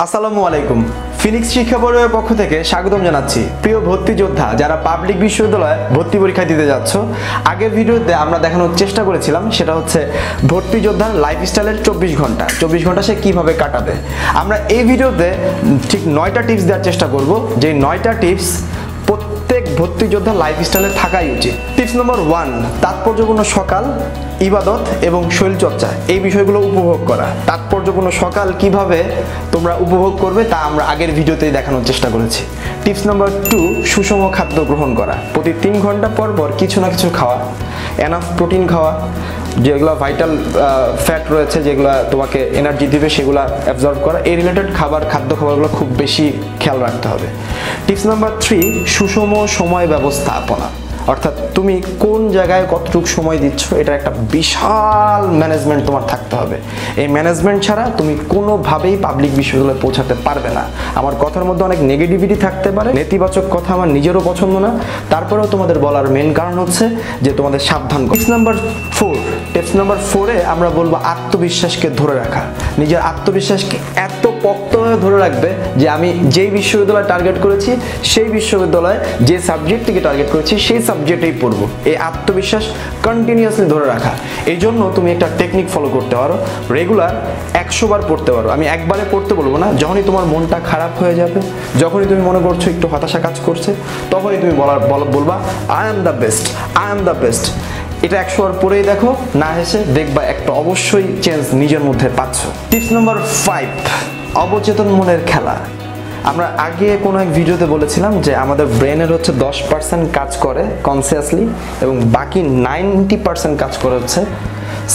আসসালামু আলাইকুম। ফিনিক্স শিক্ষা বোর্ডের পক্ষ থেকে স্বাগতম জানাচ্ছি। প্রিয় ভর্তি যোদ্ধা, যারা পাবলিক বিশ্ববিদ্যালয়ে ভর্তি পরীক্ষা দিতে যাচ্ছ, আগের ভিডিওতে আমরা দেখানোর চেষ্টা করেছিলাম, সেটা হচ্ছে ভর্তি যোদ্ধার লাইফস্টাইলের চব্বিশ ঘণ্টা। চব্বিশ ঘণ্টা সে কীভাবে কাটাবে? আমরা এই ভিডিওতে ঠিক নয়টা টিপস দেওয়ার চেষ্টা করব। যে নয়টা টিপস প্রত্যেক ভর্তি যোদ্ধার লাইফস্টাইলে থাকাই উচিত। টিপস নম্বর ওয়ান তাৎপর্যপূর্ণ সকাল, ইবাদত এবং শরীরচর্চা এই বিষয়গুলো উপভোগ করা। তাৎপর্যপূর্ণ সকাল কীভাবে তোমরা উপভোগ করবে তা আমরা আগের ভিডিওতেই দেখানোর চেষ্টা করেছি। টিপস নম্বর টু সুষম খাদ্য গ্রহণ করা। প্রতি তিন ঘণ্টা পর পর কিছু না কিছু খাওয়া। এনাফ প্রোটিন খাওয়া, যেগুলো ভাইটাল ফ্যাট রয়েছে, যেগুলো তোমাকে এনার্জি দিবে, সেগুলো অ্যাবজর্ব করা। এই রিলেটেড খাবার, খাদ্য খাবারগুলো খুব বেশি খেয়াল রাখতে হবে। টিপস নাম্বার থ্রি সুষম সময় ব্যবস্থাপনা। অর্থাৎ তুমি কোন জায়গায় কতটুকু সময় দিচ্ছ, এটা একটা বিশাল ম্যানেজমেন্ট তোমার থাকতে হবে। এই ম্যানেজমেন্ট ছাড়া তুমি কোনোভাবেই পাবলিক বিশ্ববিদ্যালয়ে পৌঁছাতে পারবে না। আমার কথার মধ্যে অনেক নেগেটিভিটি থাকতে পারে, নেতিবাচক কথা আমার নিজেরও পছন্দ না। তারপরেও তোমাদের বলার মেন কারণ হচ্ছে যে তোমাদের সাবধান tips number four tips number ফোরে আমরা বলব আত্মবিশ্বাসকে ধরে রাখা। নিজের আত্মবিশ্বাসকে এত পোক্তভাবে ধরে রাখবে যে আমি যেই বিশ্ববিদ্যালয় টার্গেট করেছি, সেই বিশ্ববিদ্যালয়ে যে সাবজেক্টটিকে টার্গেট করেছি, সেই সাবজেক্টেই পড়ব। এই আত্মবিশ্বাস কন্টিনিউয়াসলি ধরে রাখা। এই জন্য তুমি একটা টেকনিক ফলো করতে পারো। রেগুলার একশো বার পড়তে পারো। আমি একবারে পড়তে বলব না, যখনই তোমার মনটা খারাপ হয়ে যাবে, যখনই তুমি মনে করছ একটু হতাশা কাজ করছে, তখনই তুমি বলার বলবা I am the best I am the best এটা একশো আর পরেই দেখো, না হেসে দেখবা একটা অবশ্যই চেঞ্জ নিজের মধ্যে পাচ্ছ। টিপস নাম্বার ফাইভ অবচেতন মনের খেলা। আমরা আগে কোনো এক ভিডিওতে বলেছিলাম যে আমাদের ব্রেনের হচ্ছে দশ পার্সেন্ট কাজ করে কনসিয়াসলি এবং বাকি নাইনটি পার্সেন্ট কাজ করে হচ্ছে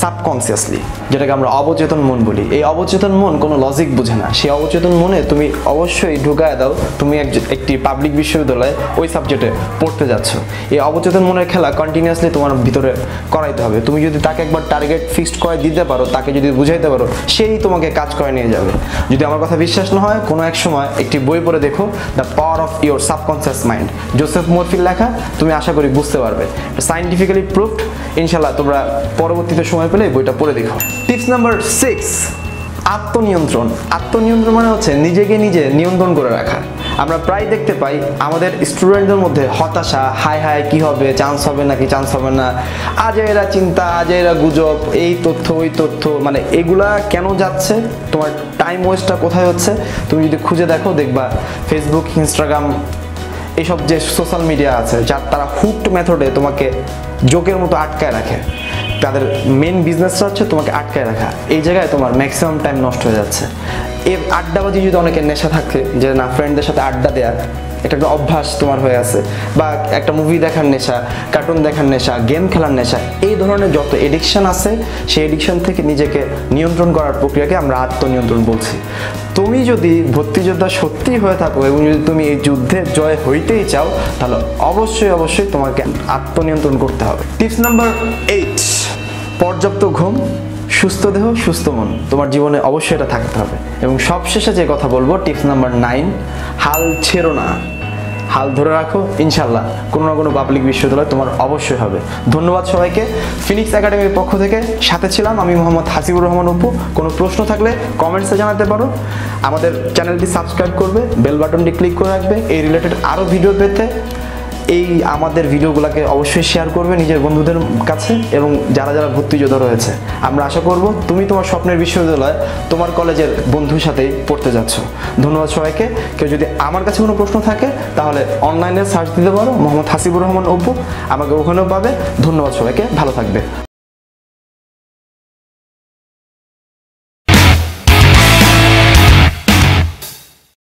সাবকনসিয়াসলি যেটাকে আমরা অবচেতন মন বলি। এই অবচেতন মন কোনো লজিক বুঝে না। সেই অবচেতন মনে তুমি অবশ্যই ঢুকায় দাও, তুমি একটি পাবলিক বিশ্ববিদ্যালয়ে ওই সাবজেক্টে পড়তে যাচ্ছ। এই অবচেতন মনের খেলা কন্টিনিউয়াসলি তোমার ভিতরে করাইতে হবে। তুমি যদি তাকে একবার টার্গেট ফিক্সড করে দিতে পারো, তাকে যদি বুঝাইতে পারো, সেই তোমাকে কাজ করে নিয়ে যাবে। যদি আমার কথা বিশ্বাস না হয়, কোনো এক সময় একটি বই পড়ে দেখো the power of your subconscious mind Joseph মরফির লেখা, তুমি আশা করি বুঝতে পারবে। সাইন্টিফিক্যালি প্রুফড ইনশাল্লাহ তোমরা পরবর্তীতে সময় পেলে বইটা পড়ে দেখো। টিপস নাম্বার সিক্স আত্মনিয়ন্ত্রণ। আত্মনিয়ন্ত্রণ মানে হচ্ছে নিজেকে নিজে নিয়ন্ত্রণ করে রাখা। আমরা প্রায় দেখতে পাই আমাদের স্টুডেন্টদের মধ্যে হতাশা হাই হাই কি হবে চান্স হবে নাকি চান্স হবে না, আজ এরা চিন্তা, আজ এরা গুজব, এই তথ্য, ওই তথ্য মানে এগুলা কেন যাচ্ছে? তোমার টাইম ওয়েস্টটা কোথায় হচ্ছে? তুমি যদি খুঁজে দেখো, দেখবা ফেসবুক ইনস্টাগ্রাম এইসব যে সোশ্যাল মিডিয়া আছে, যার তারা হুকড মেথডে তোমাকে জোকের মতো আটকায় রাখে। তাদের মেন বিজনেসটা হচ্ছে তোমাকে আটকায় রাখা। এই জায়গায় তোমার ম্যাক্সিমাম টাইম নষ্ট হয়ে যাচ্ছে। এর আড্ডাবাজি যদি অনেকের নেশা থাকে, যে না ফ্রেন্ডদের সাথে আড্ডা দেওয়া এটা একটা অভ্যাস তোমার হয়ে আছে। বা একটা মুভি দেখার নেশা কার্টুন দেখার নেশা গেম খেলার নেশা, এই ধরনের যত এডিকশন আছে, সেই এডিকশন থেকে নিজেকে নিয়ন্ত্রণ করার প্রক্রিয়াকে আমরা আত্মনিয়ন্ত্রণ বলছি। তুমি যদি ভর্তি যোদ্ধা সত্যি হয়ে থাকো এবং যদি তুমি এই যুদ্ধে জয় হইতেই চাও, তাহলে অবশ্যই অবশ্যই তোমাকে আত্মনিয়ন্ত্রণ করতে হবে। টিপস নাম্বার এইট পর্যাপ্ত ঘুম। সুস্থ দেহ, সুস্থ মন। তোমার জীবনে অবশ্যই এটা থাকতে হবে। এবং সবশেষে যে কথা বলব, টিপস নাম্বার নাইন, হাল ছেড়ো না। হাল ধরে রাখো ইনশাল্লাহ কোনো না কোনো পাবলিক বিশ্ববিদ্যালয় তোমার অবশ্যই হবে। ধন্যবাদ সবাইকে। ফিনিক্স একাডেমির পক্ষ থেকে সাথে ছিলাম আমি মোহাম্মদ হাসিবুর রহমান অপু। কোনো প্রশ্ন থাকলে কমেন্টসে জানাতে পারো। আমাদের চ্যানেলটি সাবস্ক্রাইব করবে বেল বাটনটি ক্লিক করে রাখবে। এই রিলেটেড আরও ভিডিও পেতে এই আমাদের ভিডিওগুলোকে অবশ্যই শেয়ার করবে নিজের বন্ধুদের কাছে এবং যারা যারা ভর্তি যোদ্ধা রয়েছে। আমরা আশা করব তুমি তোমার স্বপ্নের বিশ্ববিদ্যালয়, তোমার কলেজের বন্ধুর সাথেই পড়তে যাচ্ছ। ধন্যবাদ সবাইকে। কেউ যদি আমার কাছে কোনো প্রশ্ন থাকে, তাহলে অনলাইনে সার্চ দিতে পারো। মোহাম্মদ হাসিবুর রহমান অব্বু আমাকে ওখানেও পাবে। ধন্যবাদ সবাইকে। ভালো থাকবে।